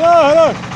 hello, hello.